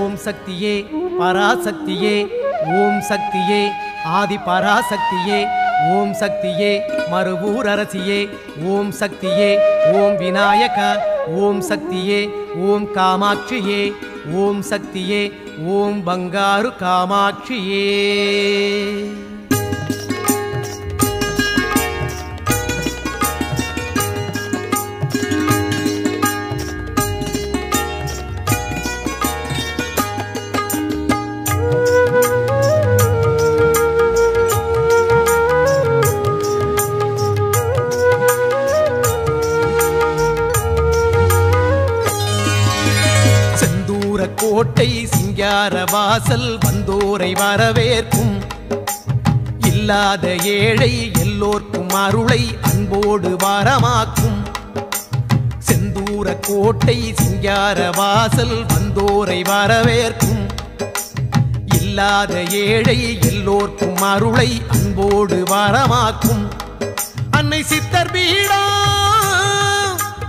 ஓம் சக்தியே பராசக்தியே ஓம் சக்தியே ஆதி பராசக்தியே ஓம் சக்தியே மறுபூர் அரசியே ஓம் சக்தியே ஓம் விநாயக ஓம் சக்தியே ஓம் காமாட்சியே ஓம் சக்தியே ஓம் பங்காரு காமாட்சியே. கோட்டை சிங்கார வாசல் வந்தோரை வரவேற்கும். இல்லாத ஏழை எல்லோர்க்கும் அருளை அன்போடு வரமாக்கும். செந்தூர கோட்டை சிங்கார வாசல் வந்தோரை வரவேற்கும். இல்லாத ஏழை எல்லோர்க்கும் அருளை அன்போடு வரமாக்கும். அன்னை சித்தர் பீடா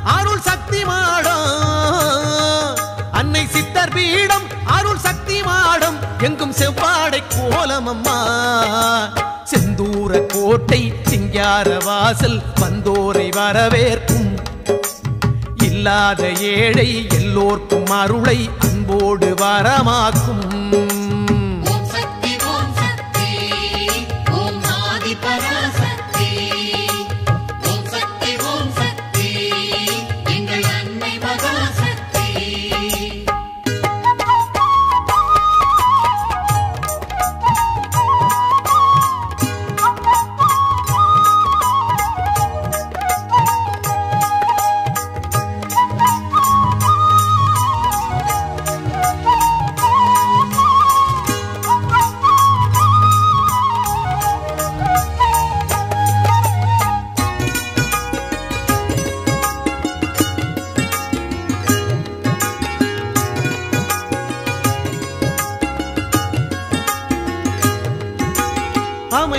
அருள் சக்திமா பீடம் அருள் சக்தி மாடம் எங்கும் செவ்வாடை கோலம் அம்மா செந்தூர கோட்டை சிங்கார வாசல் வந்தோரை வரவேற்கும். இல்லாத ஏழை எல்லோர்க்கும் அருளை அன்போடு வரமாக்கும்.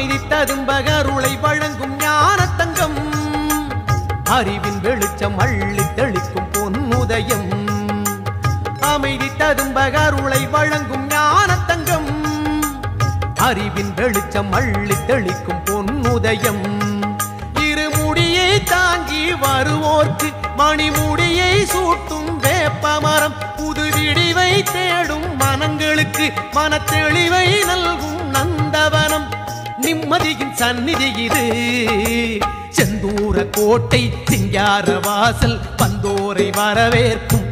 அமைதி ததும்பகருளை வழங்கும் ஞான தங்கம் அறிவின் வெளிச்சம் அள்ளி தெளிக்கும் பொன்முதயம் அமைதி ததும்பகருளை வழங்கும் ஞான தங்கம் அறிவின் வெளிச்சம் அள்ளி தெளிக்கும் பொன்முதயம் இருமுடியை தாங்கி வருவோர்க்கு மணிமுடியை சூட்டும் வேப்பமரம். புது விடிவை தேடும் மனங்களுக்கு மனத்தெளிவை நல்கும் நந்தவனம். நிம்மதியின் சந்நிதி இது. செந்தூர கோட்டை சிங்கார வாசல் பந்தோரை வரவேற்கும்.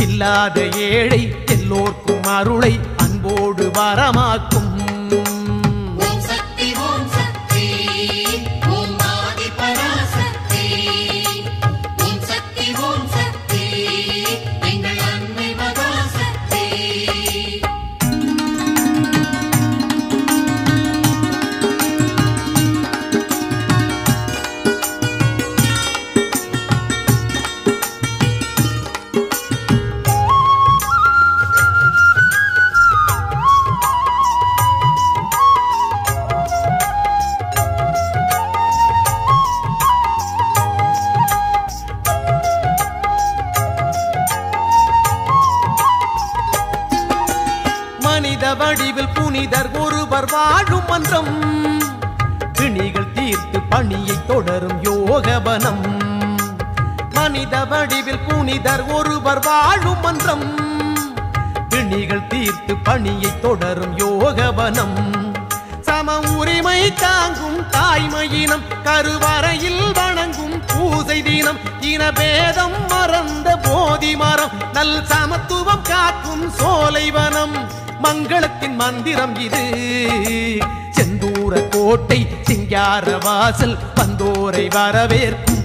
இல்லாத ஏழை எல்லோர்க்கும் அருளை அன்போடு வரமாக்கும். வடிவில் புனிதர் ஒருவர் வாழும் மன்றம். பிணிகள் தீர்த்து பணியை தொடரும் யோகவனம். மனித வடிவில் புனிதர் ஒருவர் வாழும் மன்றம். பிணிகள் தீர்த்து பணியை தொடரும் யோகவனம். சம உரிமை தாங்கும் தாய்மையினம் கருவறையில் வணங்கும் இனம் இனபேதம் மறந்த போதி மரம் நல் சமத்துவம் காக்கும் சோலைவனம் மங்களத்தின் மந்திரம் இது. செந்தூர கோட்டை சிங்கார வாசல் பந்தோரை வரவேற்கும்.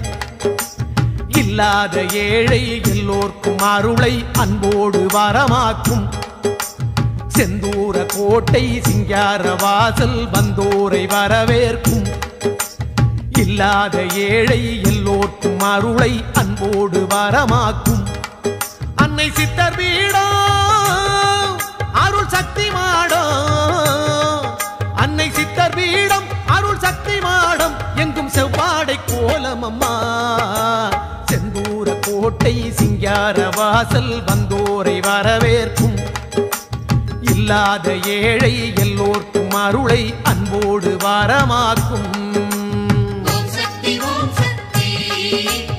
இல்லாத ஏழை எல்லோர்க்கும் அருளை அன்போடு வரமாக்கும். செந்தூர கோட்டை சிங்கார வாசல் வந்தோரை வரவேற்கும். இல்லாத ஏழை எல்லோர்க்கும் அருளை அன்போடு வரமாக்கும். அன்னை சித்தர் வீடோ அருள் சக்தி மாடோ அன்னை சித்தர் வீடம் அருள் சக்தி மாடம். எங்கும் செவ்வாடை கோலம் அம்மா. செந்தூர கோட்டை சிங்கார வாசல் வந்தோரை வரவேற்கும். இல்லாத ஏழை எல்லோர்க்கும் அருளை அன்போடு வரமாக்கும். Thank you.